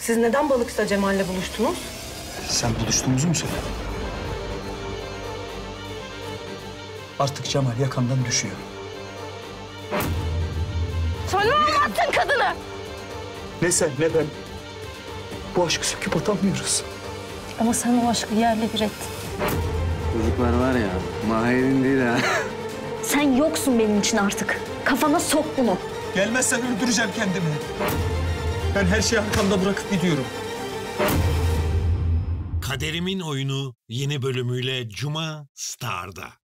Siz neden balıkçıda Cemal'le buluştunuz? Sen buluştuğumuzu mu söyledin? Artık Cemal yakandan düşüyor. Söylememezsin kadını. Ne sen ne ben. Bu aşkı söküp atamıyoruz. Ama sen o aşkı yerle bir ettin. Çocuklar var ya, Mahir'in değil ha. Sen yoksun benim için artık. Kafana sok bunu. Gelmezsen öldüreceğim kendimi. Ben her şeyi arkamda bırakıp gidiyorum. Kaderimin Oyunu yeni bölümüyle Cuma Star'da.